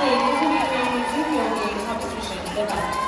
对，就是那个金牛年，他不是神的吧？